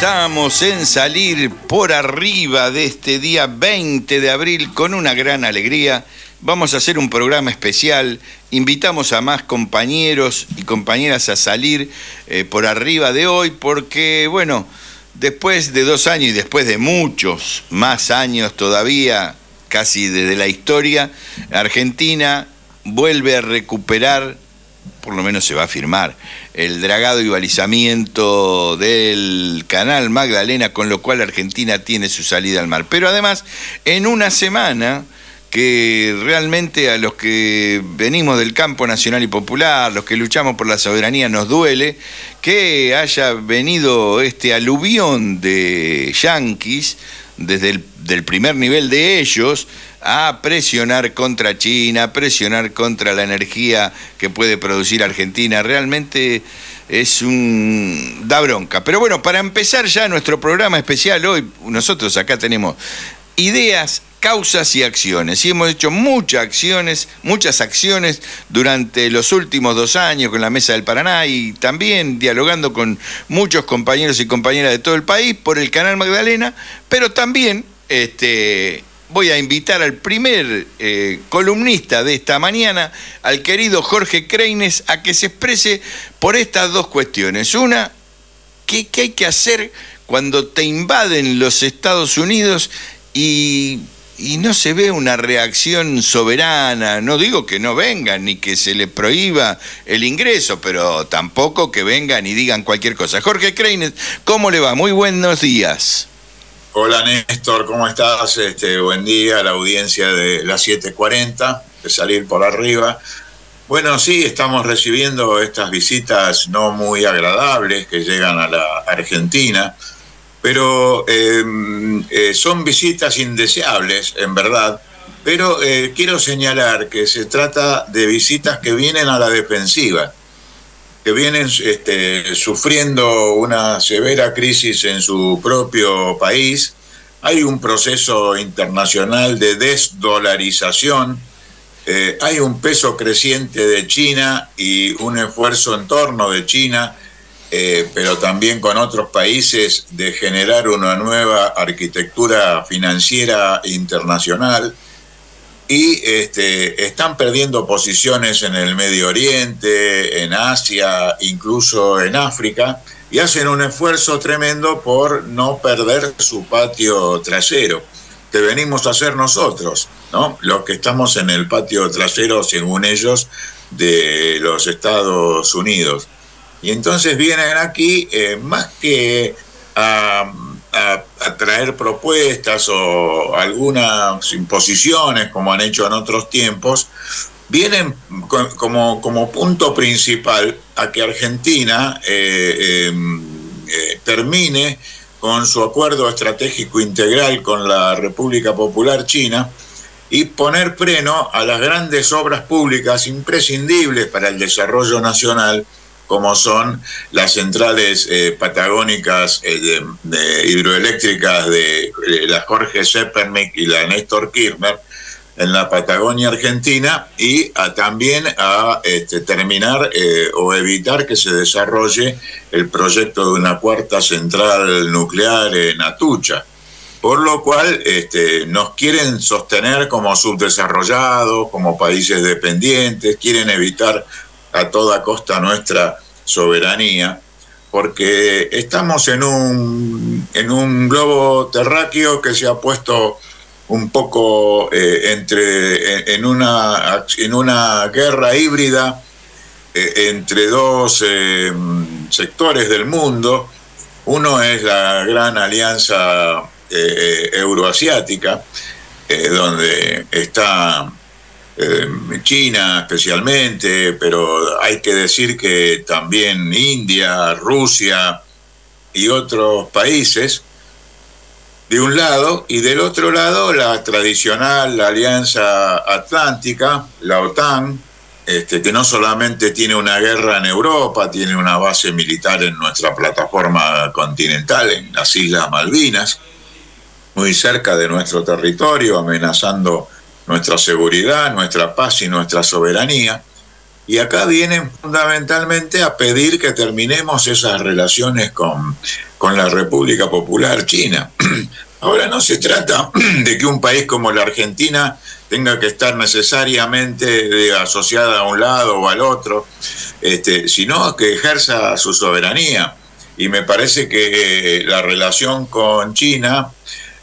estamos en salir por arriba de este día 20 de abril con una gran alegría. Vamos a hacer un programa especial. Invitamos a más compañeros y compañeras a salir eh, por arriba de hoy porque, bueno, después de dos años y después de muchos más años todavía, casi desde la historia, Argentina vuelve a recuperar por lo menos se va a firmar, el dragado y balizamiento del canal Magdalena, con lo cual Argentina tiene su salida al mar. Pero además, en una semana que realmente a los que venimos del campo nacional y popular, los que luchamos por la soberanía, nos duele que haya venido este aluvión de yanquis desde el del primer nivel de ellos, a presionar contra China, presionar contra la energía que puede producir Argentina. Realmente es un... da bronca. Pero bueno, para empezar ya nuestro programa especial hoy, nosotros acá tenemos ideas, causas y acciones. Y hemos hecho muchas acciones, muchas acciones durante los últimos dos años con la Mesa del Paraná y también dialogando con muchos compañeros y compañeras de todo el país por el Canal Magdalena, pero también este, voy a invitar al primer eh, columnista de esta mañana, al querido Jorge Creines, a que se exprese por estas dos cuestiones. Una, ¿qué, hay que hacer cuando te invaden los Estados Unidos y, y, no se ve una reacción soberana? No digo que no vengan ni que se le prohíba el ingreso, pero tampoco que vengan y digan cualquier cosa. Jorge Creines, ¿cómo le va? Muy buenos días. Hola Néstor, ¿cómo estás? Este, buen día a la audiencia de las 7.40, de salir por arriba. Bueno, sí, estamos recibiendo estas visitas no muy agradables que llegan a la Argentina, pero em, eh, son visitas indeseables, en verdad. Pero eh, quiero señalar que se trata de visitas que vienen a la defensiva vienen este, sufriendo una severa crisis en su propio país. Hay un proceso internacional de desdolarización, eh, hay un peso creciente de China y un esfuerzo en torno de China, eh, pero también con otros países, de generar una nueva arquitectura financiera internacional y este, están perdiendo posiciones en el Medio Oriente, en Asia, incluso en África, y hacen un esfuerzo tremendo por no perder su patio trasero, que venimos a hacer nosotros, ¿no? Los que estamos en el patio trasero, según ellos, de los Estados Unidos. Y entonces vienen aquí eh, más que a a, traer propuestas o algunas imposiciones, como han hecho en otros tiempos, vienen como, como punto principal a que Argentina eh, em, eh, termine con su acuerdo estratégico integral con la República Popular China y poner freno a las grandes obras públicas imprescindibles para el desarrollo nacional como son las centrales eh, patagónicas eh, hidroeléctricas de, la Jorge Seppermick y la Néstor Kirchner en la Patagonia Argentina y también a este, terminar eh, o evitar que se desarrolle el proyecto de una cuarta central nuclear en Atucha. Por lo cual este, nos quieren sostener como subdesarrollados, como países dependientes, quieren evitar a toda costa nuestra soberanía, porque estamos en un, en un globo terráqueo que se ha puesto un poco eh, entre, en, una, en una guerra híbrida eh, entre dos eh, sectores del mundo. Uno es la gran alianza euroasiática, donde está China especialmente, pero hay que decir que también India, Rusia y otros países, de un lado, y del otro lado la tradicional Alianza Atlántica, la OTAN, este, que no solamente tiene una guerra en Europa, tiene una base militar en nuestra plataforma continental, en las Islas Malvinas, muy cerca de nuestro territorio, amenazando nuestra seguridad, nuestra paz y nuestra soberanía. Y acá vienen fundamentalmente a pedir que terminemos esas relaciones con, con la República Popular China. Ahora no se trata de que un país como la Argentina tenga que estar necesariamente asociada a un lado o al otro, este, sino que ejerza su soberanía. Y me parece que la relación con China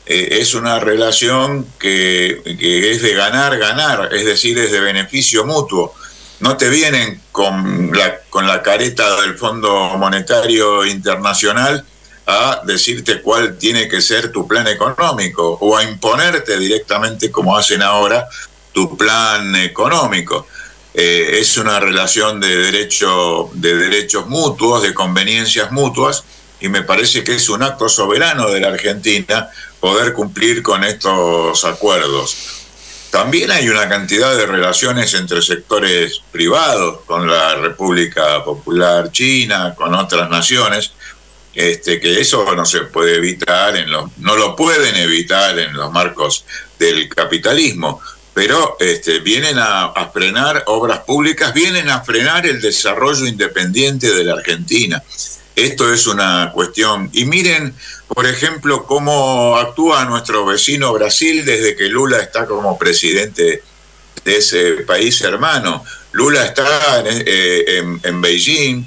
eh, es una relación que, es de ganar, ganar, es decir, es de beneficio mutuo. No te vienen con la, con la careta del Fondo Monetario Internacional a decirte cuál tiene que ser tu plan económico o a imponerte directamente, como hacen ahora, tu plan económico. Eh, es una relación de, derecho, de derechos mutuos, de conveniencias mutuas, y me parece que es un acto soberano de la Argentina poder cumplir con estos acuerdos. También hay una cantidad de relaciones entre sectores privados, con la República Popular China, con otras naciones, este, que eso no se puede evitar, en los, no lo pueden evitar en los marcos del capitalismo, pero este, vienen a, a, frenar obras públicas, vienen a frenar el desarrollo independiente de la Argentina. Esto es una cuestión. Y miren, por ejemplo, cómo actúa nuestro vecino Brasil desde que Lula está como presidente de ese país hermano. Lula está en, eh, en, Beijing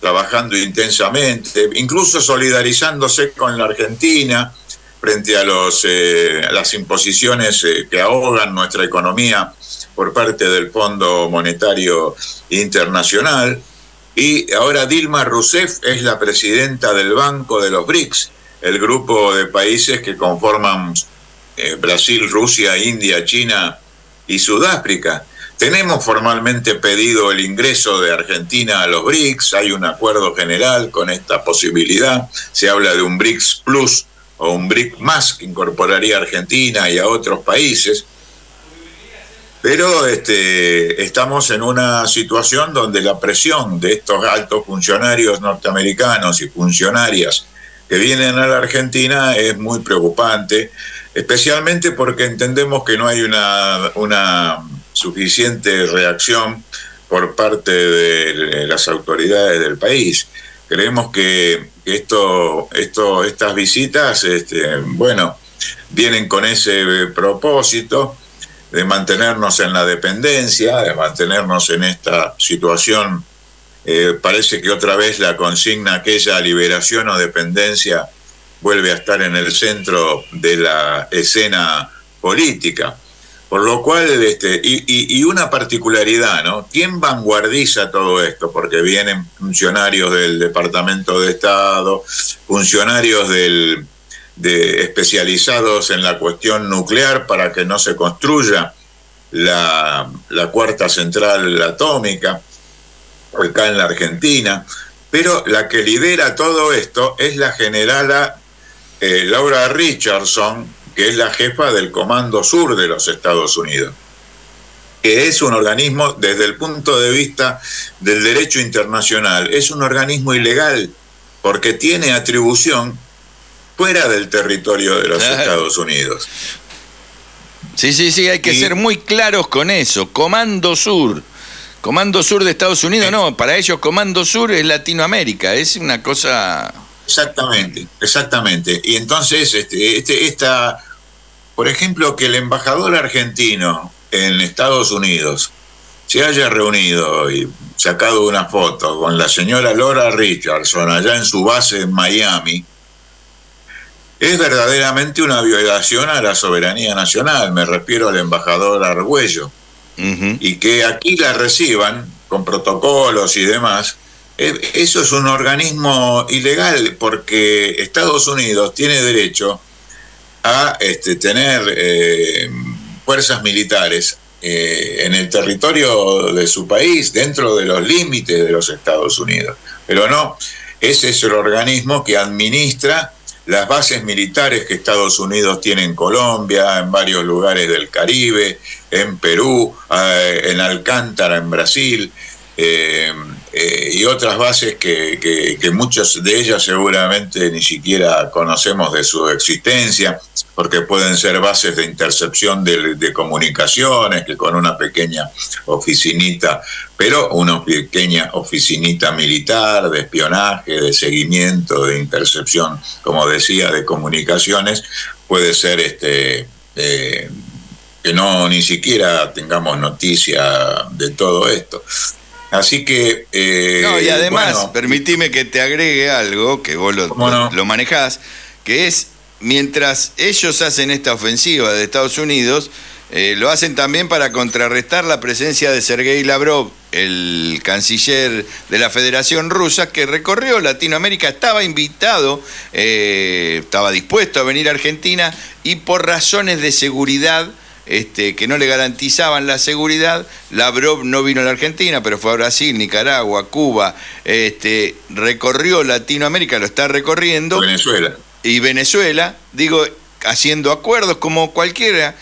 trabajando intensamente, incluso solidarizándose con la Argentina frente a los, eh, las imposiciones eh, que ahogan nuestra economía por parte del Fondo Monetario Internacional. Y ahora Dilma Rousseff es la presidenta del Banco de los BRICS, el grupo de países que conforman eh, Brasil, Rusia, India, China y Sudáfrica. Tenemos formalmente pedido el ingreso de Argentina a los BRICS, hay un acuerdo general con esta posibilidad, se habla de un BRICS Plus o un BRIC más que incorporaría a Argentina y a otros países. Pero este, estamos en una situación donde la presión de estos altos funcionarios norteamericanos y funcionarias que vienen a la Argentina es muy preocupante, especialmente porque entendemos que no hay una, suficiente reacción por parte de las autoridades del país. Creemos que esto, esto, estas visitas, este, bueno, vienen con ese propósito de mantenernos en la dependencia, de mantenernos en esta situación. Eh, parece que otra vez la consigna aquella liberación o dependencia vuelve a estar en el centro de la escena política. Por lo cual, este, y, y, una particularidad, ¿no? ¿Quién vanguardiza todo esto? Porque vienen funcionarios del Departamento de Estado, funcionarios del, de, especializados en la cuestión nuclear para que no se construya la, cuarta central atómica acá en la Argentina, pero la que lidera todo esto es la generala eh, Laura Richardson, que es la jefa del Comando Sur de los Estados Unidos, que es un organismo desde el punto de vista del derecho internacional, es un organismo ilegal porque tiene atribución fuera del territorio de los Estados Unidos. Sí, sí, sí, hay que ser muy claros con eso. Comando Sur. Comando Sur de Estados Unidos, no, para ellos Comando Sur es Latinoamérica, es una cosa... Exactamente, exactamente. Y entonces, este, este, esta, por ejemplo, que el embajador argentino en Estados Unidos se haya reunido y sacado una foto con la señora Laura Richardson allá en su base en Miami, es verdaderamente una violación a la soberanía nacional, me refiero al embajador Argüello, y que aquí la reciban con protocolos y demás, eh, eso es un organismo ilegal porque Estados Unidos tiene derecho a este, tener eh, fuerzas militares eh, en el territorio de su país, dentro de los límites de los Estados Unidos. Pero no, ese es el organismo que administra las bases militares que Estados Unidos tiene en Colombia, en varios lugares del Caribe, en Perú, eh, en Alcántara, en Brasil, eh, eh, y otras bases que, que, muchas de ellas seguramente ni siquiera conocemos de su existencia, porque pueden ser bases de intercepción de, comunicaciones, que con una pequeña oficinita, pero una pequeña oficinita militar de espionaje, de seguimiento, de intercepción, como decía, de comunicaciones, puede ser este... Eh, que no ni siquiera tengamos noticia de todo esto. Así que... Eh, no, y además, permitime que te agregue algo, que vos lo, lo, manejás, que es, mientras ellos hacen esta ofensiva de Estados Unidos, eh, lo hacen también para contrarrestar la presencia de Sergei Lavrov, el canciller de la Federación Rusa, que recorrió Latinoamérica, estaba invitado, eh, estaba dispuesto a venir a Argentina y por razones de seguridad este, que no le garantizaban la seguridad. Lavrov no vino a la Argentina, pero fue a Brasil, Nicaragua, Cuba, este, recorrió Latinoamérica, lo está recorriendo. Venezuela. Y Venezuela, digo, haciendo acuerdos como cualquiera.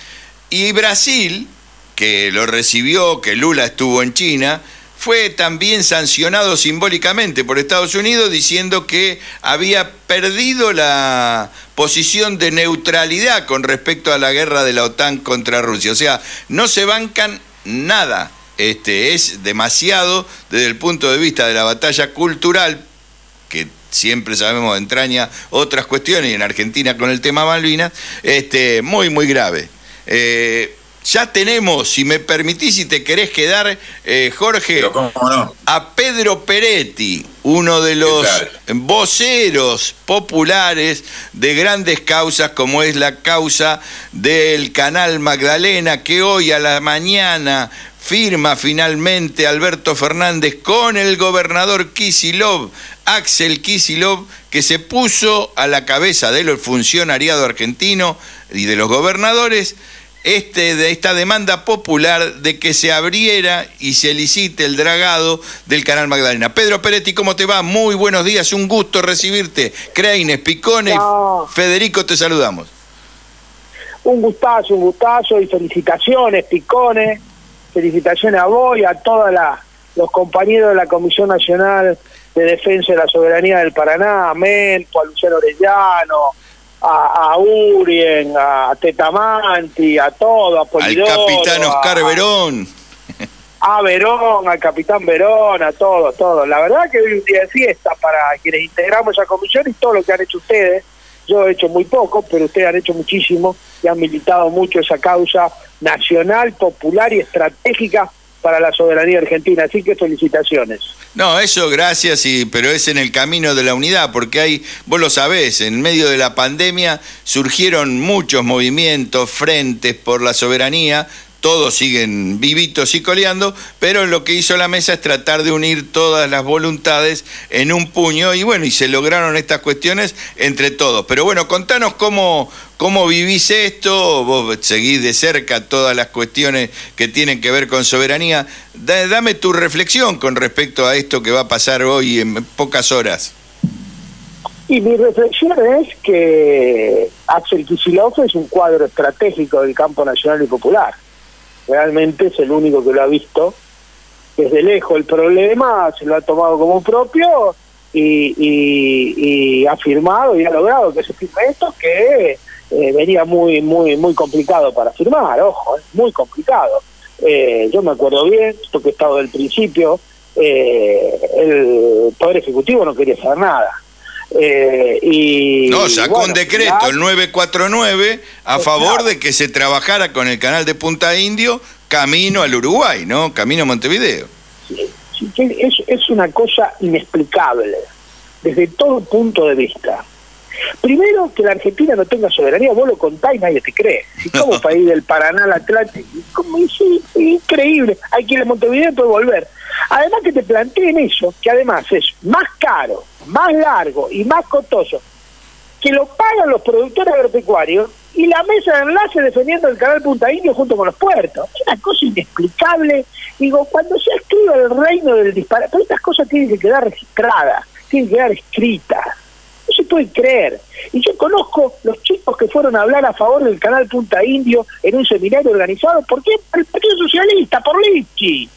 Y Brasil, que lo recibió, que Lula estuvo en China, fue también sancionado simbólicamente por Estados Unidos diciendo que había perdido la posición de neutralidad con respecto a la guerra de la OTAN contra Rusia. O sea, no se bancan nada. Este, es demasiado desde el punto de vista de la batalla cultural, que siempre sabemos entraña otras cuestiones, y en Argentina con el tema Malvinas, este, muy, muy grave. Eh, ya tenemos, si me permitís, si te querés quedar, eh, Jorge, a Pedro Peretti, uno de los voceros populares de grandes causas como es la causa del canal Magdalena, que hoy a la mañana firma finalmente Alberto Fernández con el gobernador Kisilov, Axel Kisilov, que se puso a la cabeza del funcionariado argentino y de los gobernadores este, de esta demanda popular de que se abriera y se licite el dragado del Canal Magdalena. Pedro Peretti, ¿cómo te va? Muy buenos días, un gusto recibirte. Creines, Picone, Federico, te saludamos. Un gustazo, un gustazo y felicitaciones, Picone, felicitaciones a vos y a todos los compañeros de la Comisión Nacional de Defensa de la Soberanía del Paraná, a Melpo, a Luciano Orellano, a, a Urien, a Tetamanti, a todo, a Polidoro. Al capitán Oscar Verón. A Verón, al capitán Verón, a todo, todo. La verdad que hoy un día de fiesta para quienes integramos esa comisión y todo lo que han hecho ustedes. Yo he hecho muy poco, pero ustedes han hecho muchísimo y han militado mucho esa causa nacional, popular y estratégica para la soberanía argentina. Así que felicitaciones. No, eso gracias, y, pero es en el camino de la unidad, porque hay, vos lo sabés, en medio de la pandemia surgieron muchos movimientos, frentes por la soberanía, todos siguen vivitos y coleando, pero lo que hizo la mesa es tratar de unir todas las voluntades en un puño y bueno, y se lograron estas cuestiones entre todos. Pero bueno, contanos cómo, cómo vivís esto, vos seguís de cerca todas las cuestiones que tienen que ver con soberanía. dame tu reflexión con respecto a esto que va a pasar hoy en pocas horas. Y mi reflexión es que Axel Kicillof es un cuadro estratégico del campo nacional y popular realmente es el único que lo ha visto desde lejos el problema, se lo ha tomado como propio y, ha firmado y ha logrado que se firme esto que eh, venía muy muy muy complicado para firmar, ojo, es muy complicado. Eh, yo me acuerdo bien, porque he estado del principio, eh, el Poder Ejecutivo no quería hacer nada. Eh, y, no, sacó un decreto, el 949, a favor de que se trabajara con el canal de Punta Indio camino al Uruguay, ¿no? Camino a Montevideo. es, es una cosa inexplicable, desde todo punto de vista. Primero, que la Argentina no tenga soberanía, vos lo contás y nadie te cree. Si como país del Paraná al Atlántico, como, es, increíble. Hay que ir a Montevideo y puede volver. Además que te planteen eso, que además es más caro, más largo y más costoso, que lo pagan los productores agropecuarios y la mesa de enlace defendiendo el canal Punta Indio junto con los puertos. Es una cosa inexplicable. Digo, cuando se escribe el reino del disparate, pero estas cosas tienen que quedar registradas, tienen que quedar escritas. Puede creer. Y yo conozco los chicos que fueron a hablar a favor del canal Punta Indio en un seminario organizado por qué? Por el Partido Socialista, por Lichi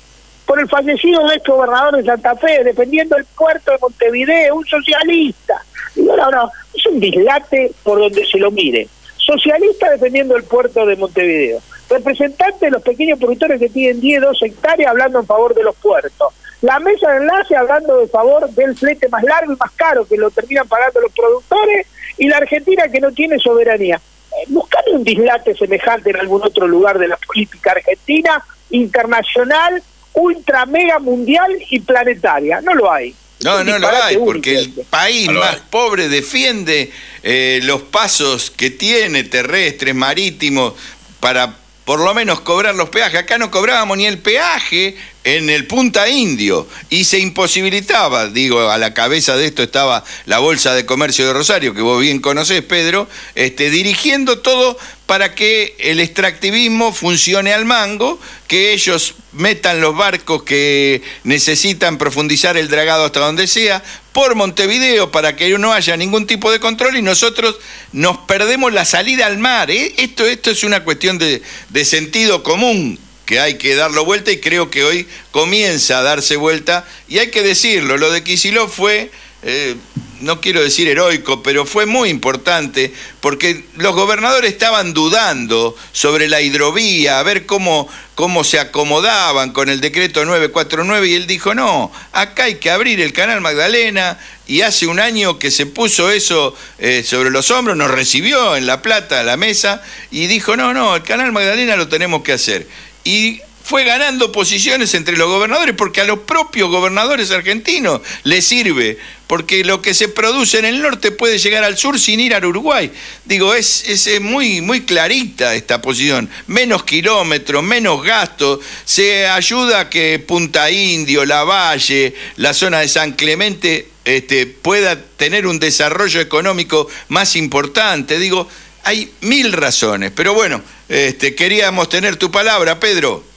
por el fallecido ex gobernador de Santa Fe, defendiendo el puerto de Montevideo, un socialista. Digo, no, no, es un dislate por donde se lo mire. Socialista defendiendo el puerto de Montevideo. Representante de los pequeños productores que tienen 10, 12 hectáreas hablando en favor de los puertos. La mesa de enlace hablando de favor del flete más largo y más caro que lo terminan pagando los productores y la Argentina que no tiene soberanía. Eh, buscar un dislate semejante en algún otro lugar de la política argentina, internacional, ultra mega mundial y planetaria. No lo hay. No, no lo hay, porque el país más pobre defiende eh, los pasos que tiene terrestres, marítimos, para por lo menos cobrar los peajes. Acá no cobrábamos ni el peaje en el Punta Indio y se imposibilitaba, digo, a la cabeza de esto estaba la Bolsa de Comercio de Rosario, que vos bien conocés, Pedro, este, dirigiendo todo para que el extractivismo funcione al mango, que ellos metan los barcos que necesitan profundizar el dragado hasta donde sea, por Montevideo para que no haya ningún tipo de control y nosotros nos perdemos la salida al mar. ¿eh? Esto, esto es una cuestión de, sentido común que hay que darlo vuelta y creo que hoy comienza a darse vuelta y hay que decirlo, lo de Kisilov fue, eh, no quiero decir heroico, pero fue muy importante porque los gobernadores estaban dudando sobre la hidrovía, a ver cómo, cómo se acomodaban con el decreto 949 y él dijo, no, acá hay que abrir el canal Magdalena y hace un año que se puso eso eh, sobre los hombros, nos recibió en La Plata a la mesa y dijo, no, no, el canal Magdalena lo tenemos que hacer y fue ganando posiciones entre los gobernadores porque a los propios gobernadores argentinos les sirve, porque lo que se produce en el norte puede llegar al sur sin ir al Uruguay. Digo, es, es, muy, muy clarita esta posición. Menos kilómetros, menos gastos, se ayuda a que Punta Indio, La Valle, la zona de San Clemente este, pueda tener un desarrollo económico más importante. Digo, hay mil razones, pero bueno, este, queríamos tener tu palabra, Pedro.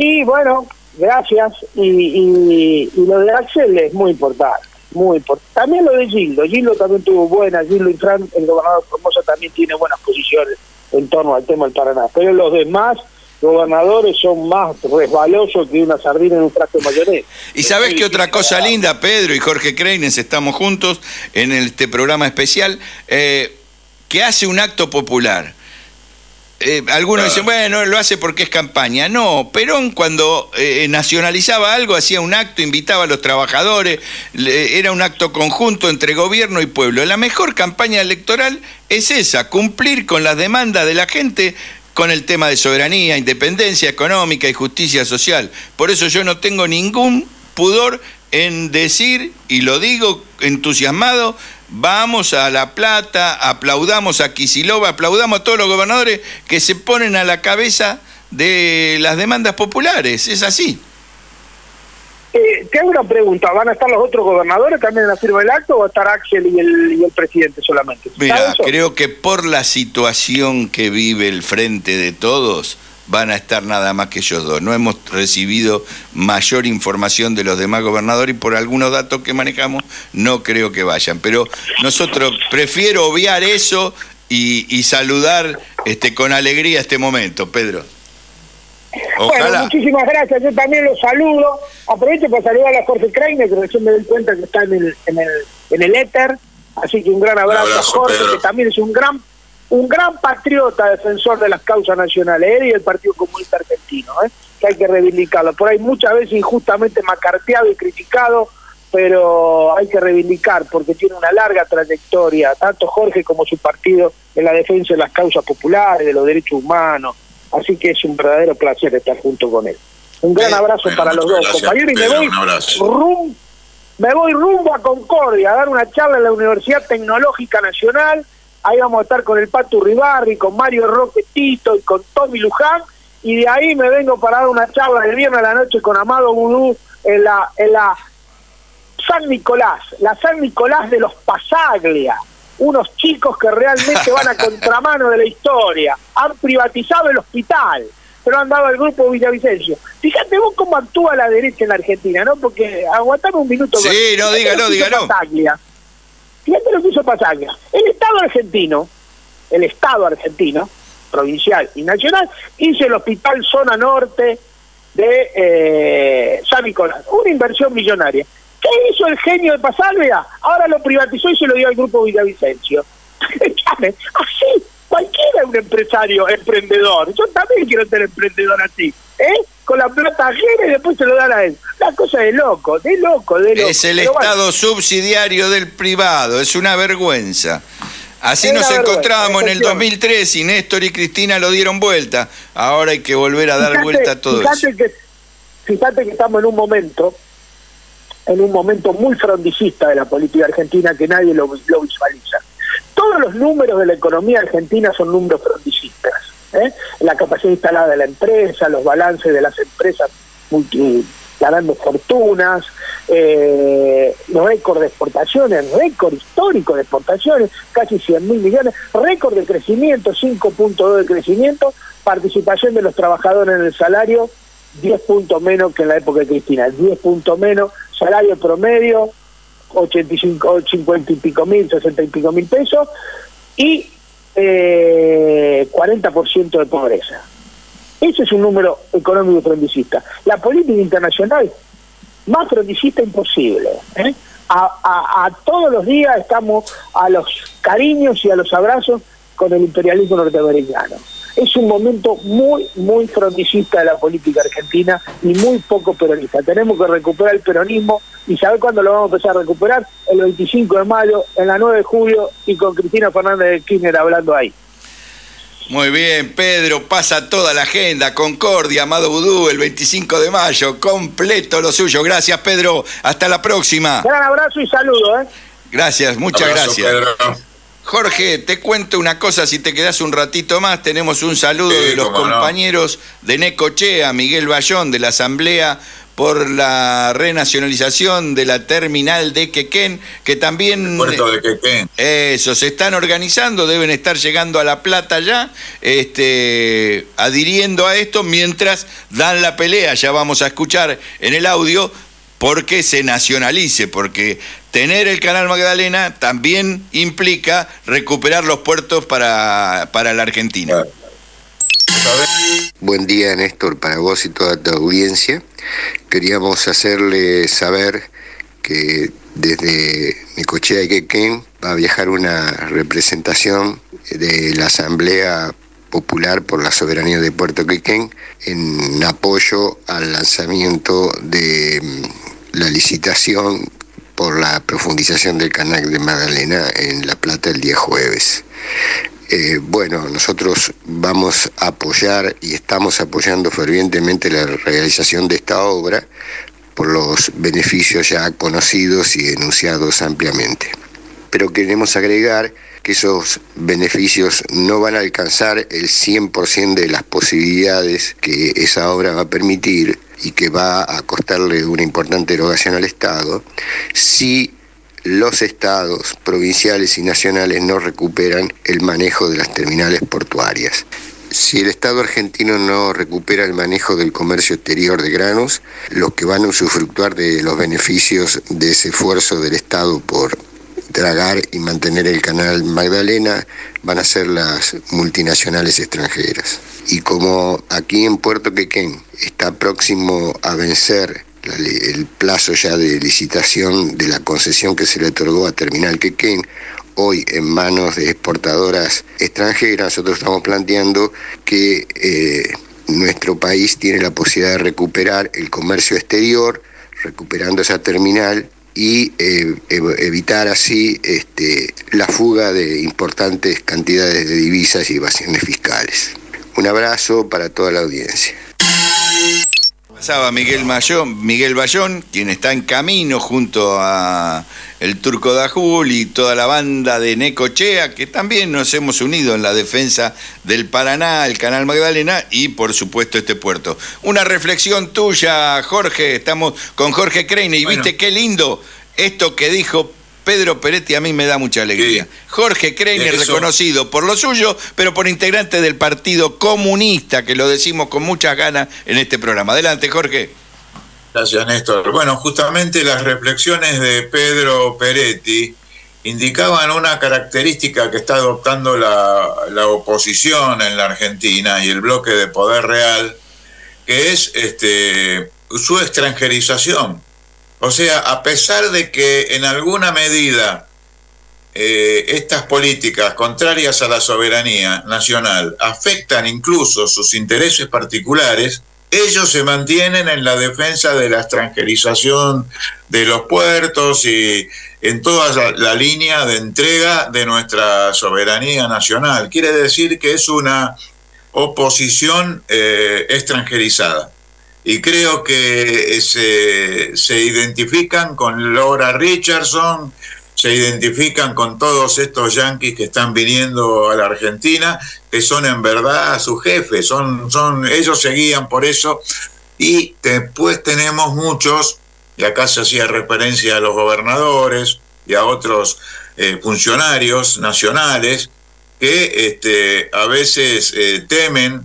Sí, bueno, gracias. Y, lo de Axel es muy importante, muy importante. También lo de Gildo. Gildo también tuvo buenas. Gildo Infran, el gobernador Formosa, también tiene buenas posiciones en torno al tema del Paraná. Pero los demás gobernadores son más resbalosos que una sardina en un frasco de mayonesa. Y sabes qué otra cosa linda, Pedro y Jorge Creines, estamos juntos en este programa especial, eh, que hace un acto popular eh, algunos dicen, bueno, lo hace porque es campaña. No, Perón cuando eh, nacionalizaba algo hacía un acto, invitaba a los trabajadores, era un acto conjunto entre gobierno y pueblo. La mejor campaña electoral es esa, cumplir con las demandas de la gente con el tema de soberanía, independencia económica y justicia social. Por eso yo no tengo ningún pudor en decir, y lo digo entusiasmado, vamos a La Plata, aplaudamos a Kisilova, aplaudamos a todos los gobernadores que se ponen a la cabeza de las demandas populares, es así. Eh, te hago una pregunta, ¿van a estar los otros gobernadores también en la firma del acto o va a estar Axel y el, y el presidente solamente? Mira, creo que por la situación que vive el frente de todos, van a estar nada más que ellos dos. No hemos recibido mayor información de los demás gobernadores y por algunos datos que manejamos no creo que vayan. Pero nosotros prefiero obviar eso y, saludar este, con alegría este momento, Pedro. Bueno, muchísimas gracias. Yo también los saludo. Aprovecho para saludar a Jorge Kreiner, que recién me doy cuenta que está en el, en el, en el éter. Así que un gran abrazo, a Jorge, que también es un gran un gran patriota defensor de las causas nacionales, él y el Partido Comunista Argentino, ¿eh? que hay que reivindicarlo. Por ahí muchas veces injustamente macarteado y criticado, pero hay que reivindicar porque tiene una larga trayectoria, tanto Jorge como su partido, en la defensa de las causas populares, de los derechos humanos. Así que es un verdadero placer estar junto con él. Un gran abrazo para los dos compañeros y me voy, rumbo, me voy rumbo a Concordia a dar una charla en la Universidad Tecnológica Nacional Ahí vamos a estar con el Pato Ribarri, con Mario Roquetito y con Tommy Luján. Y de ahí me vengo para dar una charla el viernes a la noche con Amado Gudú en la, en la San Nicolás, la San Nicolás de los Pasaglia. Unos chicos que realmente van a contramano de la historia. Han privatizado el hospital, pero han dado al grupo Villavicencio. Fíjate vos cómo actúa la derecha en la Argentina, ¿no? Porque aguantame un minuto. Sí, no, dígalo, dígalo. Fíjate lo que hizo Pasaglia. El Estado argentino, el Estado argentino, provincial y nacional, hizo el Hospital Zona Norte de eh, San Nicolás. Una inversión millonaria. ¿Qué hizo el genio de Pasalvia? Ahora lo privatizó y se lo dio al grupo Villavicencio. así, cualquiera es un empresario emprendedor. Yo también quiero ser emprendedor así. ¿Eh? Con la plata ajena y después se lo dan a él. La cosa de loco, de loco, de loco. Es el Estado subsidiario del privado, es una vergüenza. Así nos encontrábamos en el 2003 y Néstor y Cristina lo dieron vuelta. Ahora hay que volver a dar vuelta a todo fíjate eso. Que, fíjate que estamos en un momento, en un momento muy frondicista de la política argentina que nadie lo, lo visualiza. Todos los números de la economía argentina son números frondicistas. ¿Eh? La capacidad instalada de la empresa, los balances de las empresas multi ganando fortunas, eh, récord de exportaciones, récord histórico de exportaciones, casi 100 mil millones, récord de crecimiento, 5.2 de crecimiento, participación de los trabajadores en el salario, 10 puntos menos que en la época de Cristina, 10 puntos menos, salario promedio, 85, 50 y pico mil, 60 y pico mil pesos, y eh, 40% de pobreza. Ese es un número económico frondicista. La política internacional, más frondicista imposible. ¿eh? A, a, todos los días estamos a los cariños y a los abrazos con el imperialismo norteamericano. Es un momento muy, muy frondicista de la política argentina y muy poco peronista. Tenemos que recuperar el peronismo y saber cuándo lo vamos a empezar a recuperar, el 25 de mayo, en la 9 de julio y con Cristina Fernández de Kirchner hablando ahí. Muy bien, Pedro, pasa toda la agenda. Concordia, Amado Vudú, el 25 de mayo, completo lo suyo. Gracias, Pedro. Hasta la próxima. Gran abrazo y saludo, ¿eh? Gracias, muchas gracias. Jorge, te cuento una cosa, si te quedas un ratito más, tenemos un saludo de los compañeros de Necochea, Miguel Bayón, de la Asamblea por la renacionalización de la terminal de Quequén, que también... puerto de Quequén. Eso, se están organizando, deben estar llegando a La Plata ya, este, adhiriendo a esto, mientras dan la pelea, ya vamos a escuchar en el audio, porque se nacionalice, porque tener el canal Magdalena también implica recuperar los puertos para, para la Argentina. Buen día, Néstor, para vos y toda tu audiencia. Queríamos hacerle saber que desde Necochea y Quequén va a viajar una representación de la Asamblea Popular por la Soberanía de Puerto Quequén en apoyo al lanzamiento de la licitación por la profundización del canal de Magdalena en La Plata el día jueves. Eh, bueno, nosotros vamos a apoyar y estamos apoyando fervientemente la realización de esta obra por los beneficios ya conocidos y denunciados ampliamente. Pero queremos agregar que esos beneficios no van a alcanzar el 100% de las posibilidades que esa obra va a permitir y que va a costarle una importante erogación al Estado si los estados provinciales y nacionales no recuperan el manejo de las terminales portuarias. Si el Estado argentino no recupera el manejo del comercio exterior de granos, los que van a usufructuar de los beneficios de ese esfuerzo del Estado por tragar y mantener el canal Magdalena van a ser las multinacionales extranjeras. Y como aquí en Puerto Quequén está próximo a vencer el plazo ya de licitación de la concesión que se le otorgó a Terminal Quequén, hoy en manos de exportadoras extranjeras, nosotros estamos planteando que eh, nuestro país tiene la posibilidad de recuperar el comercio exterior, recuperando esa terminal y eh, evitar así este, la fuga de importantes cantidades de divisas y evasiones fiscales. Un abrazo para toda la audiencia. Pasaba Miguel, Mayón, Miguel Bayón, quien está en camino junto a el Turco Dajul y toda la banda de Necochea, que también nos hemos unido en la defensa del Paraná, el Canal Magdalena y por supuesto este puerto. Una reflexión tuya, Jorge, estamos con Jorge Creine y viste qué lindo esto que dijo Pedro Peretti a mí me da mucha alegría. Jorge Kreiner, reconocido por lo suyo, pero por integrante del Partido Comunista, que lo decimos con muchas ganas en este programa. Adelante, Jorge. Gracias, Néstor. Bueno, justamente las reflexiones de Pedro Peretti indicaban una característica que está adoptando la, la oposición en la Argentina y el bloque de poder real, que es este, su extranjerización. O sea, a pesar de que en alguna medida eh, estas políticas contrarias a la soberanía nacional afectan incluso sus intereses particulares, ellos se mantienen en la defensa de la extranjerización de los puertos y en toda la, línea de entrega de nuestra soberanía nacional. Quiere decir que es una oposición eh, extranjerizada. Y creo que se, se identifican con Laura Richardson, se identifican con todos estos yanquis que están viniendo a la Argentina, son en verdad sus jefes, son, son, ellos seguían por eso. Y después tenemos muchos, y acá se hacía referencia a los gobernadores y a otros eh, funcionarios nacionales, que este, a veces eh, temen,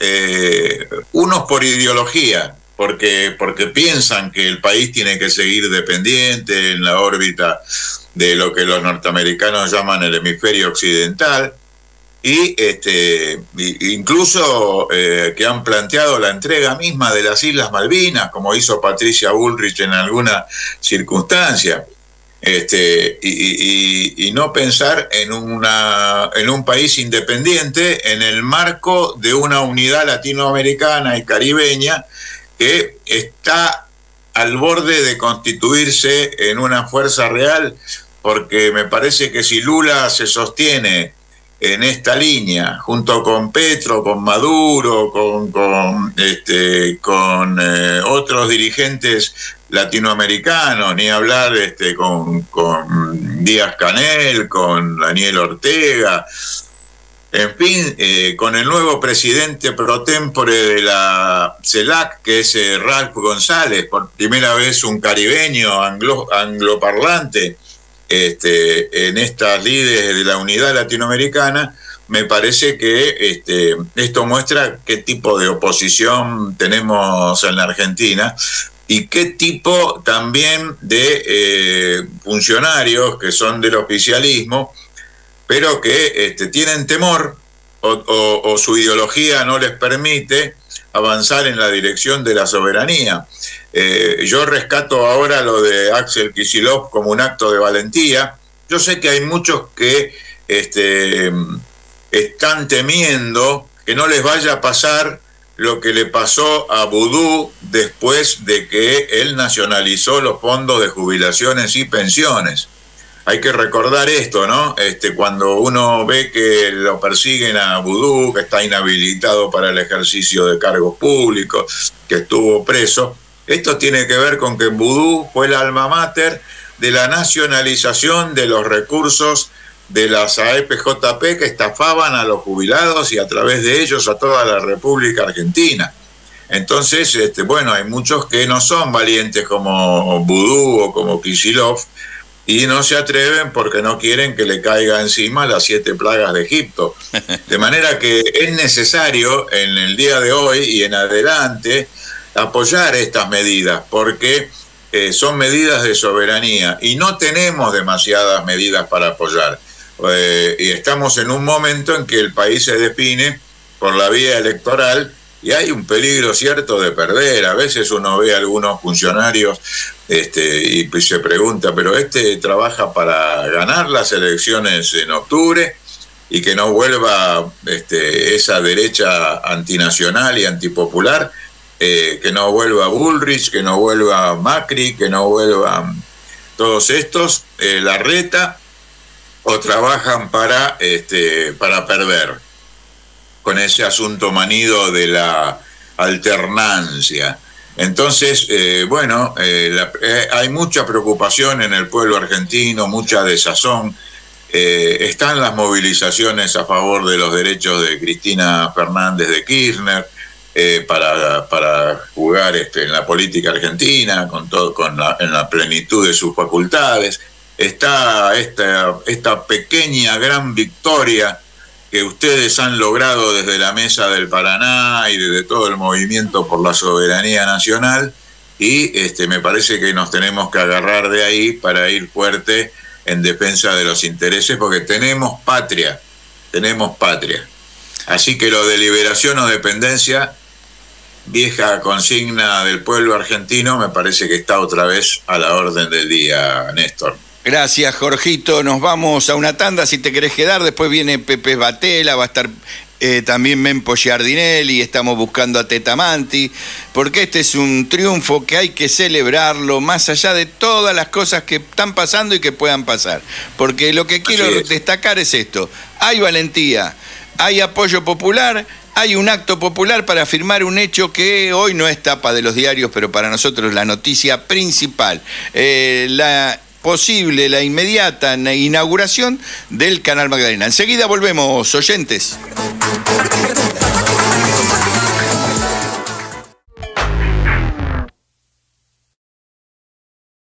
eh, unos por ideología, porque, porque piensan que el país tiene que seguir dependiente en la órbita de lo que los norteamericanos llaman el hemisferio occidental, y este, incluso eh, que han planteado la entrega misma de las Islas Malvinas, como hizo Patricia Bullrich en alguna circunstancia. Este, y, y, no pensar en, una, en un país independiente en el marco de una unidad latinoamericana y caribeña que está al borde de constituirse en una fuerza real, porque me parece que si Lula se sostiene en esta línea, junto con Petro, con Maduro, con, con, este, con eh, otros dirigentes latinoamericanos, ni hablar este, con, con Díaz Canel, con Daniel Ortega, en fin, eh, con el nuevo presidente pro tempore de la CELAC, que es eh, Ralph González, por primera vez un caribeño anglo, angloparlante este, en estas líderes de la unidad latinoamericana, me parece que este, esto muestra qué tipo de oposición tenemos en la Argentina y qué tipo también de eh, funcionarios que son del oficialismo pero que este, tienen temor o, su ideología no les permite avanzar en la dirección de la soberanía. Eh, yo rescato ahora lo de Axel Kisilov como un acto de valentía. Yo sé que hay muchos que este, están temiendo que no les vaya a pasar lo que le pasó a Vudú después de que él nacionalizó los fondos de jubilaciones y pensiones hay que recordar esto, ¿no? Este, cuando uno ve que lo persiguen a Vudú, que está inhabilitado para el ejercicio de cargos públicos, que estuvo preso, esto tiene que ver con que Vudú fue el alma mater de la nacionalización de los recursos de las AFJP que estafaban a los jubilados y a través de ellos a toda la República Argentina. Entonces, este, bueno, hay muchos que no son valientes como Vudú o como Kisilov, y no se atreven porque no quieren que le caiga encima las siete plagas de Egipto. De manera que es necesario en el día de hoy y en adelante apoyar estas medidas porque eh, son medidas de soberanía y no tenemos demasiadas medidas para apoyar. Eh, y estamos en un momento en que el país se define por la vía electoral y hay un peligro cierto de perder. A veces uno ve a algunos funcionarios este, y se pregunta, pero este trabaja para ganar las elecciones en octubre y que no vuelva este, esa derecha antinacional y antipopular, eh, que no vuelva Bullrich, que no vuelva Macri, que no vuelvan todos estos, eh, la reta, o trabajan para, este, para perder con ese asunto manido de la alternancia. Entonces, eh, bueno, hay mucha preocupación en el pueblo argentino, mucha desazón. están las movilizaciones a favor de los derechos de Cristina Fernández de Kirchner para, para, jugar este, en la política argentina con todo, con la, en la plenitud de sus facultades. Está esta, esta pequeña gran victoria que ustedes han logrado desde la Mesa del Paraná y desde todo el movimiento por la soberanía nacional y este, me parece que nos tenemos que agarrar de ahí para ir fuerte en defensa de los intereses porque tenemos patria, tenemos patria. Así que lo de liberación o dependencia vieja consigna del pueblo argentino me parece que está otra vez a la orden del día, Néstor. Gracias, Jorgito. Nos vamos a una tanda si te querés quedar. Después viene Pepe Batela, va a estar eh, también Mempo Giardinelli, estamos buscando a Tetamanti, porque este es un triunfo que hay que celebrarlo más allá de todas las cosas que están pasando y que puedan pasar. Porque lo que quiero destacar es esto, hay valentía, hay apoyo popular, hay un acto popular para afirmar un hecho que hoy no es tapa de los diarios, pero para nosotros la noticia principal. Eh, la posible la inmediata inauguración del Canal Magdalena. Enseguida volvemos, oyentes.